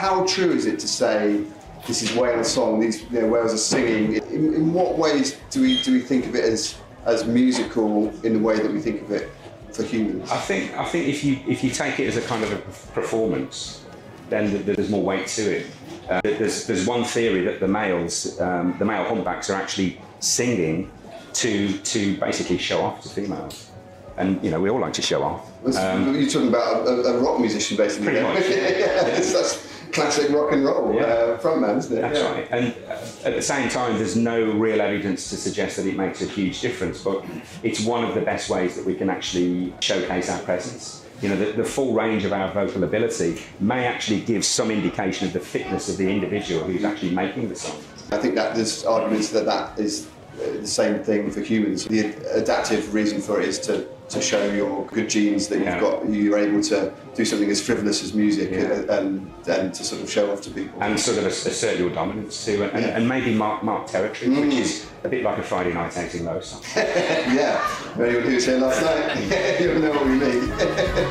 How true is it to say this is whales song, these you know, whales are singing? In, in what ways do we do we think of it as as musical in the way that we think of it for humans? I think I think if you if you take it as a kind of a performance, then there's more weight to it. Uh, there's there's one theory that the males, um, the male humpbacks, are actually singing to to basically show off to females, and you know we all like to show off. Um, You're talking about a, a, rock musician, basically. Pretty much, yeah. yeah. That's classic rock and roll Yeah. uh, frontman, isn't it? That's Yeah. right. And uh, at the same time, there's no real evidence to suggest that it makes a huge difference, but it's one of the best ways that we can actually showcase our presence. You know, the, the full range of our vocal ability may actually give some indication of the fitness of the individual who's actually making the song. I think that there's arguments that that is the same thing for humans. The adaptive reason for it is to, to show your good genes that you've Yeah. got, you're able to do something as frivolous as music Yeah. and then to sort of show off to people. And sort of assert your dominance too, and, and, Yeah. and maybe mark, mark territory, which mm. is a bit like a Friday night outing Lowestoft. yeah, anyone who was here last night, you'll know what we mean.